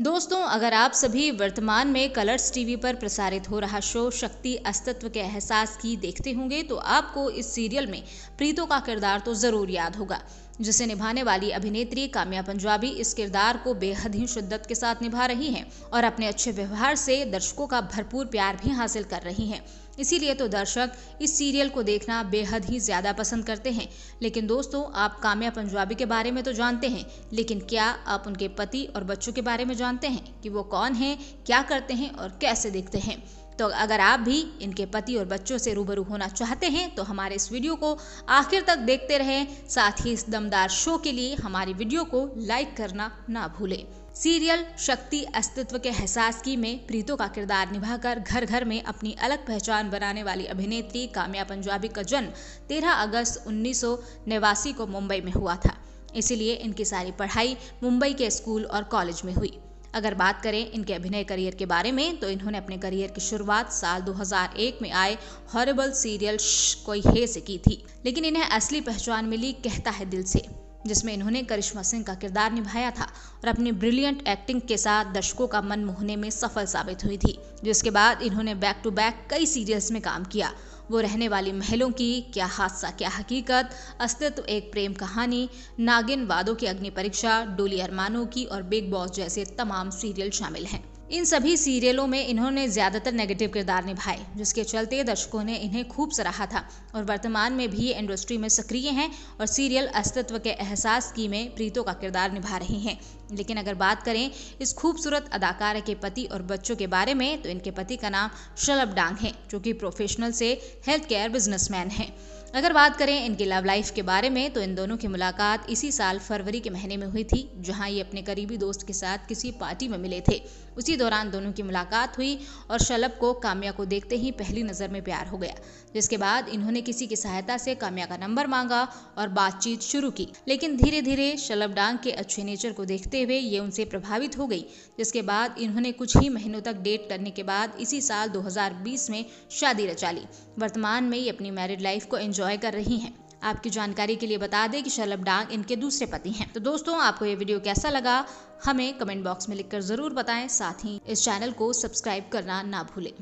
दोस्तों, अगर आप सभी वर्तमान में कलर्स टीवी पर प्रसारित हो रहा शो शक्ति अस्तित्व के एहसास की देखते होंगे तो आपको इस सीरियल में प्रीतो का किरदार तो ज़रूर याद होगा, जिसे निभाने वाली अभिनेत्री काम्या पंजाबी इस किरदार को बेहद ही शिद्दत के साथ निभा रही हैं और अपने अच्छे व्यवहार से दर्शकों का भरपूर प्यार भी हासिल कर रही हैं। इसीलिए तो दर्शक इस सीरियल को देखना बेहद ही ज़्यादा पसंद करते हैं। लेकिन दोस्तों, आप काम्या पंजाबी के बारे में तो जानते हैं, लेकिन क्या आप उनके पति और बच्चों के बारे में जानते हैं कि वो कौन हैं, क्या करते हैं और कैसे दिखते हैं? तो अगर आप भी इनके पति और बच्चों से रूबरू होना चाहते हैं तो हमारे इस वीडियो को आखिर तक देखते रहें। साथ ही इस दमदार शो के लिए हमारी वीडियो को लाइक करना ना भूलें। सीरियल शक्ति अस्तित्व के एहसास की में प्रीतो का किरदार निभाकर घर घर में अपनी अलग पहचान बनाने वाली अभिनेत्री काम्या पंजाबी का जन्म 13 अगस्त उन्नीस सौ नवासी को मुंबई में हुआ था। इसीलिए इनकी सारी पढ़ाई मुंबई के स्कूल और कॉलेज में हुई। अगर बात करें इनके अभिनय करियर के बारे में तो इन्होंने अपने करियर की शुरुआत साल 2001 में आए हॉरेबल सीरियल कोई हे से की थी, लेकिन इन्हें असली पहचान मिली कहता है दिल से। जिसमें इन्होंने करिश्मा सिंह का किरदार निभाया था और अपनी ब्रिलियंट एक्टिंग के साथ दर्शकों का मन मोहने में सफल साबित हुई थी, जिसके बाद इन्होंने बैक टू बैक कई सीरियल्स में काम किया। वो रहने वाली महलों की क्या हादसा, क्या हकीकत, अस्तित्व एक प्रेम कहानी, नागिन वादों की अग्नि परीक्षा, डोली अरमानों की और बिग बॉस जैसे तमाम सीरियल शामिल हैं। इन सभी सीरियलों में इन्होंने ज़्यादातर नेगेटिव किरदार निभाए, जिसके चलते दर्शकों ने इन्हें खूब सराहा था। और वर्तमान में भी इंडस्ट्री में सक्रिय हैं और सीरियल अस्तित्व के एहसास की में प्रीतो का किरदार निभा रही हैं। लेकिन अगर बात करें इस खूबसूरत अदाकार के पति और बच्चों के बारे में तो इनके पति का नाम शलभ डांग है, जो कि प्रोफेशनल से हेल्थ केयर बिजनेसमैन हैं। अगर बात करें इनकी लव लाइफ के बारे में तो इन दोनों की मुलाकात इसी साल फरवरी के महीने में हुई थी, जहाँ ये अपने करीबी दोस्त के साथ किसी पार्टी में मिले थे। उसी दौरान दोनों की मुलाकात हुई और शलभ को काम्या को देखते ही पहली नज़र में प्यार हो गया, जिसके बाद इन्होंने किसी की सहायता से काम्या का नंबर मांगा और बातचीत शुरू की। लेकिन धीरे धीरे शलभ डांग के अच्छे नेचर को देखते हुए ये उनसे प्रभावित हो गई, जिसके बाद इन्होंने कुछ ही महीनों तक डेट करने के बाद इसी साल 2020 में शादी रचा ली। वर्तमान में ये अपनी मैरिड लाइफ को एंजॉय कर रही हैं। आपकी जानकारी के लिए बता दें कि शलभ डांग इनके दूसरे पति हैं। तो दोस्तों, आपको ये वीडियो कैसा लगा, हमें कमेंट बॉक्स में लिखकर ज़रूर बताएँ। साथ ही इस चैनल को सब्सक्राइब करना ना भूलें।